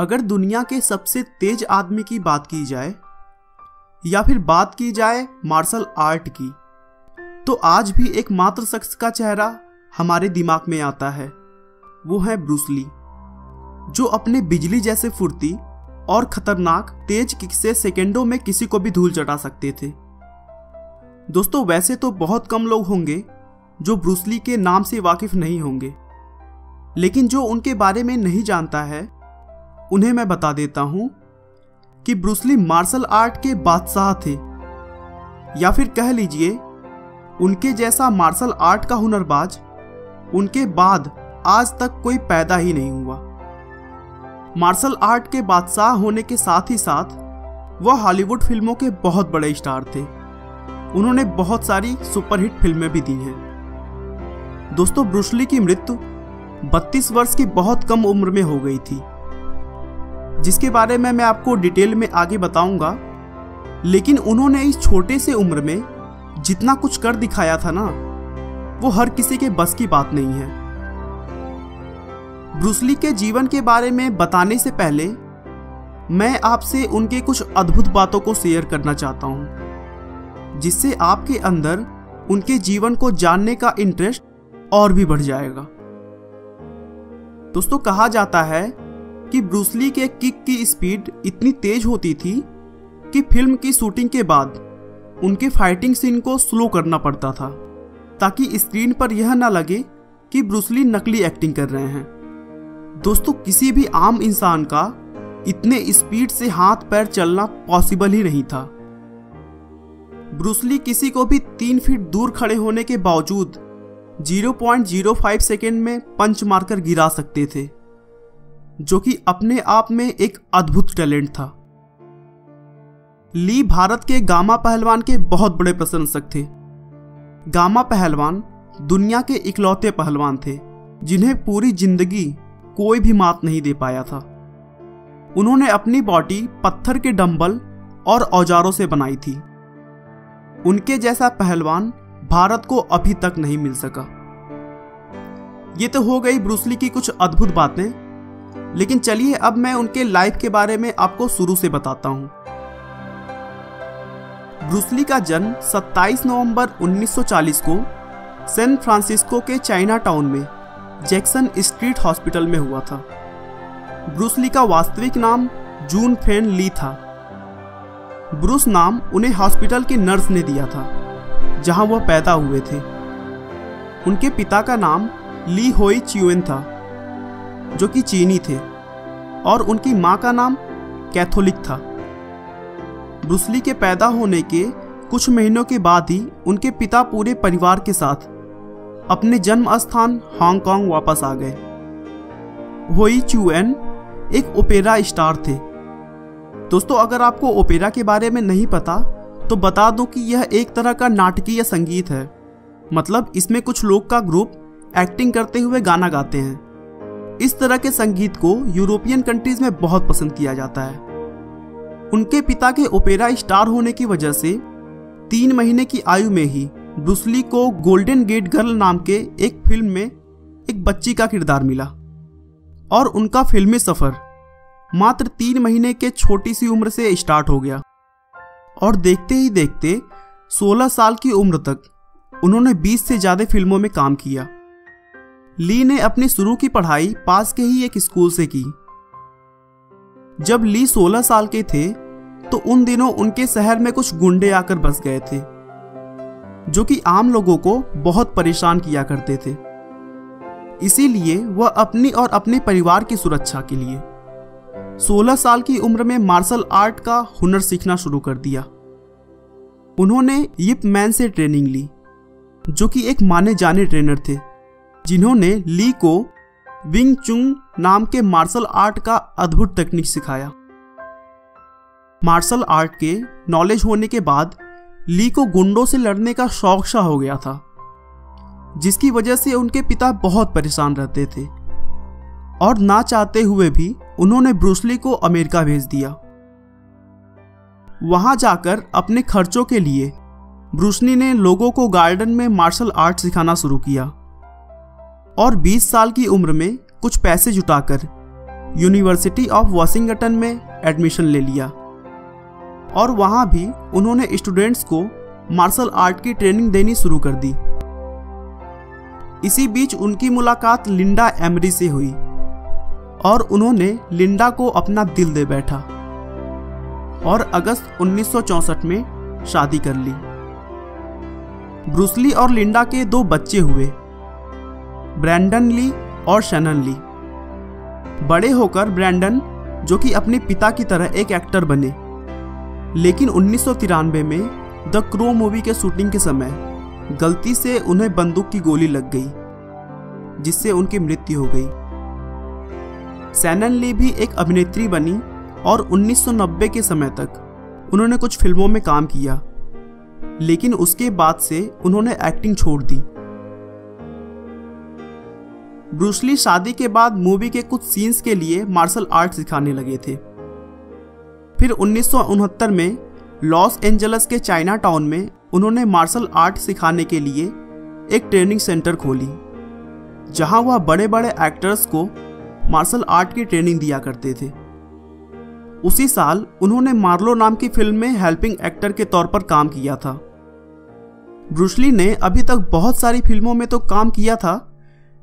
अगर दुनिया के सबसे तेज आदमी की बात की जाए, या फिर बात की जाए मार्शल आर्ट की तो आज भी एक मात्र शख्स का चेहरा हमारे दिमाग में आता है। वो है ब्रूसली जो अपने बिजली जैसे फुर्ती और खतरनाक तेज किक से सेकेंडों में किसी को भी धूल चटा सकते थे। दोस्तों, वैसे तो बहुत कम लोग होंगे जो ब्रूसली के नाम से वाकिफ नहीं होंगे, लेकिन जो उनके बारे में नहीं जानता है उन्हें मैं बता देता हूँ कि ब्रूसली मार्शल आर्ट के बादशाह थे। या फिर कह लीजिए, उनके जैसा मार्शल आर्ट का हुनरबाज उनके बाद आज तक कोई पैदा ही नहीं हुआ। मार्शल आर्ट के बादशाह होने के साथ ही साथ वह हॉलीवुड फ़िल्मों के बहुत बड़े स्टार थे। उन्होंने बहुत सारी सुपरहिट फ़िल्में भी दी हैं। दोस्तों ब्रूसली की मृत्यु 32 वर्ष की बहुत कम उम्र में हो गई थी। जिसके बारे में मैं आपको डिटेल में आगे बताऊँगा। लेकिन उन्होंने इस छोटे से उम्र में जितना कुछ कर दिखाया था ना, वो हर किसी के बस की बात नहीं है। ब्रूसली के जीवन के बारे में बताने से पहले, मैं आपसे उनके कुछ अद्भुत बातों को शेयर करना चाहता हूँ, जिससे आपके अंदर उनके जीवन को जानने का इंटरेस्ट और भी बढ़ जाएगा। दोस्तों, कहा जाता है कि ब्रूसली के किक की स्पीड इतनी तेज होती थी कि फ़िल्म की शूटिंग के बाद उनके फाइटिंग सीन को स्लो करना पड़ता था, ताकि स्क्रीन पर यह ना लगे कि ब्रूसली नकली एक्टिंग कर रहे हैं। दोस्तों, किसी भी आम इंसान का इतने स्पीड से हाथ पैर चलना पॉसिबल ही नहीं था। ब्रूसली किसी को भी तीन फीट दूर खड़े होने के बावजूद 0.05 सेकेंड में पंच मारकर गिरा सकते थे। जो कि अपने आप में एक अद्भुत टैलेंट था। ली भारत के गामा पहलवान के बहुत बड़े प्रशंसक थे। गामा पहलवान दुनिया के इकलौते पहलवान थे, जिन्हें पूरी ज़िंदगी कोई भी मात नहीं दे पाया था। उन्होंने अपनी बॉडी पत्थर के डंबल और औजारों से बनाई थी। उनके जैसा पहलवान भारत को अभी तक नहीं मिल सका। ये तो हो गई ब्रूसली की कुछ अद्भुत बातें लेकिन चलिए अब मैं उनके लाइफ के बारे में आपको शुरू से बताता हूँ। ब्रूसली का जन्म 27 नवंबर 1940 को सैन फ्रांसिस्को के चाइना टाउन में, जैक्सन स्ट्रीट हॉस्पिटल में हुआ था। ब्रूसली का वास्तविक नाम जून फेन ली था। ब्रूस नाम उन्हें हॉस्पिटल के नर्स ने दिया था, जहाँ वह पैदा हुए थे। उनके पिता का नाम ली होई चियुएन था। जो कि चीनी थे, और उनकी माँ का नाम कैथोलिक था। ब्रूसली के पैदा होने के कुछ महीनों के बाद ही उनके पिता पूरे परिवार के साथ अपने जन्म स्थान हांगकांग वापस आ गए। होई चुएन एक ओपेरा स्टार थे। दोस्तों, अगर आपको ओपेरा के बारे में नहीं पता तो बता दूँ कि यह एक तरह का नाटकीय संगीत है। मतलब इसमें कुछ लोग का ग्रुप एक्टिंग करते हुए गाना गाते हैं। इस तरह के संगीत को यूरोपियन कंट्रीज़ में बहुत पसंद किया जाता है। उनके पिता के ओपेरा स्टार होने की वजह से तीन महीने की आयु में ही ब्रूसली को गोल्डन गेट गर्ल नाम के एक फ़िल्म में एक बच्ची का किरदार मिला और उनका फिल्मी सफ़र मात्र तीन महीने के छोटी सी उम्र से स्टार्ट हो गया। और देखते ही देखते 16 साल की उम्र तक उन्होंने 20 से ज़्यादा फ़िल्मों में काम किया। ली ने अपनी शुरू की पढ़ाई पास के ही एक स्कूल से की। जब ली 16 साल के थे तो उन दिनों उनके शहर में कुछ गुंडे आकर बस गए थे, जो कि आम लोगों को बहुत परेशान किया करते थे। इसीलिए वह अपनी और अपने परिवार की सुरक्षा के लिए 16 साल की उम्र में मार्शल आर्ट का हुनर सीखना शुरू कर दिया। उन्होंने यिप मैन से ट्रेनिंग ली, जो कि एक माने जाने ट्रेनर थे। जिन्होंने ली को विंग चुंग नाम के मार्शल आर्ट का अद्भुत तकनीक सिखाया। मार्शल आर्ट के नॉलेज होने के बाद ली को गुंडों से लड़ने का शौक सा हो गया था, जिसकी वजह से उनके पिता बहुत परेशान रहते थे और ना चाहते हुए भी उन्होंने ब्रूसली को अमेरिका भेज दिया। वहाँ जाकर अपने खर्चों के लिए ब्रूसली ने लोगों को गार्डन में मार्शल आर्ट सिखाना शुरू किया। और 20 साल की उम्र में कुछ पैसे जुटाकर यूनिवर्सिटी ऑफ़ वाशिंगटन में एडमिशन ले लिया। और वहाँ भी उन्होंने स्टूडेंट्स को मार्शल आर्ट की ट्रेनिंग देनी शुरू कर दी। इसी बीच उनकी मुलाकात लिंडा एमरी से हुई और उन्होंने लिंडा को अपना दिल दे बैठा और अगस्त 1964 में शादी कर ली। ब्रूसली और लिंडा के दो बच्चे हुए। ब्रैंडन ली और शैनन ली। बड़े होकर ब्रैंडन, जो कि अपने पिता की तरह एक एक्टर बने। लेकिन उन्नीस सौ तिरानवे में द क्रो मूवी के शूटिंग के समय गलती से उन्हें बंदूक की गोली लग गई, जिससे उनकी मृत्यु हो गई। सैनन ली भी एक अभिनेत्री बनी और 1990 के समय तक उन्होंने कुछ फ़िल्मों में काम किया। लेकिन उसके बाद से उन्होंने एक्टिंग छोड़ दी। ब्रूसली शादी के बाद मूवी के कुछ सीन्स के लिए मार्शल आर्ट सिखाने लगे थे। फिर उन्नीस सौ उनहत्तर में लॉस एंजलस के चाइना टाउन में उन्होंने मार्शल आर्ट सिखाने के लिए एक ट्रेनिंग सेंटर खोली, जहाँ वह बड़े बड़े एक्टर्स को मार्शल आर्ट की ट्रेनिंग दिया करते थे। उसी साल उन्होंने मार्लो नाम की फ़िल्म में हेल्पिंग एक्टर के तौर पर काम किया था। ब्रूसली ने अभी तक बहुत सारी फ़िल्मों में तो काम किया था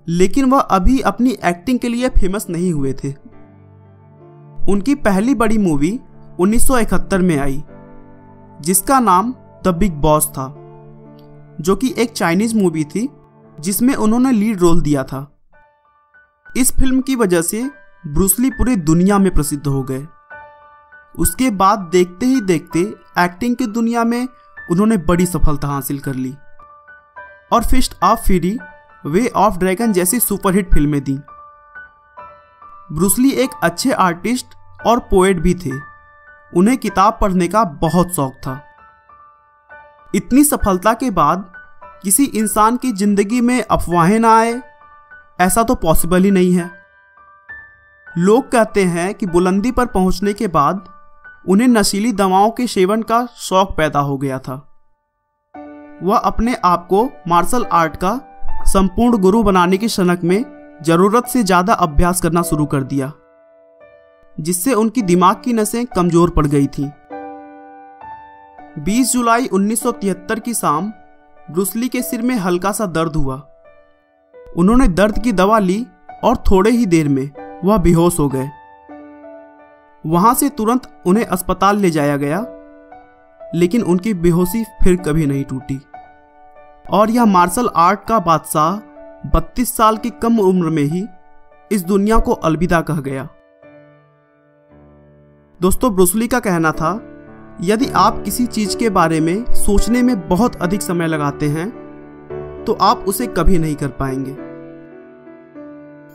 लेकिन वह अभी अपनी एक्टिंग के लिए फ़ेमस नहीं हुए थे। उनकी पहली बड़ी मूवी 1971 में आई, जिसका नाम द बिग बॉस था, जो कि एक चाइनीज़ मूवी थी, जिसमें उन्होंने लीड रोल दिया था। इस फ़िल्म की वजह से ब्रूसली पूरी दुनिया में प्रसिद्ध हो गए। उसके बाद देखते ही देखते एक्टिंग की दुनिया में उन्होंने बड़ी सफलता हासिल कर ली। और Fist of Fury Way of Dragon जैसी सुपरहिट फ़िल्में दी ब्रूसली एक अच्छे आर्टिस्ट और पोएट भी थे। उन्हें किताब पढ़ने का बहुत शौक था। इतनी सफलता के बाद किसी इंसान की ज़िंदगी में अफवाहें ना आए, ऐसा तो पॉसिबल ही नहीं है। लोग कहते हैं कि बुलंदी पर पहुँचने के बाद उन्हें नशीली दवाओं के सेवन का शौक पैदा हो गया था। वह अपने आप को मार्शल आर्ट का संपूर्ण गुरु बनाने की शनक में ज़रूरत से ज़्यादा अभ्यास करना शुरू कर दिया, जिससे उनकी दिमाग की नसें कमज़ोर पड़ गई थीं। 20 जुलाई 1973 की शाम ब्रूसली के सिर में हल्का सा दर्द हुआ। उन्होंने दर्द की दवा ली और थोड़े ही देर में वह बेहोश हो गए। वहाँ से तुरंत उन्हें अस्पताल ले जाया गया, लेकिन उनकी बेहोशी फिर कभी नहीं टूटी। और यह मार्शल आर्ट का बादशाह 32 साल की कम उम्र में ही इस दुनिया को अलविदा कह गया। दोस्तों ब्रूसली का कहना था, यदि आप किसी चीज़ के बारे में सोचने में बहुत अधिक समय लगाते हैं तो आप उसे कभी नहीं कर पाएँगे।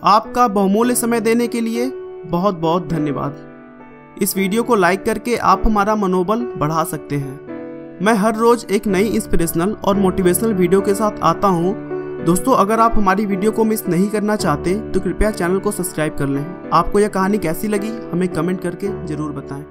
आपका बहुमूल्य समय देने के लिए बहुत बहुत धन्यवाद। इस वीडियो को लाइक करके आप हमारा मनोबल बढ़ा सकते हैं। मैं हर रोज एक नई इंस्पिरेशनल और मोटिवेशनल वीडियो के साथ आता हूँ। दोस्तों, अगर आप हमारी वीडियो को मिस नहीं करना चाहते तो कृपया चैनल को सब्सक्राइब कर लें। आपको यह कहानी कैसी लगी, हमें कमेंट करके ज़रूर बताएँ।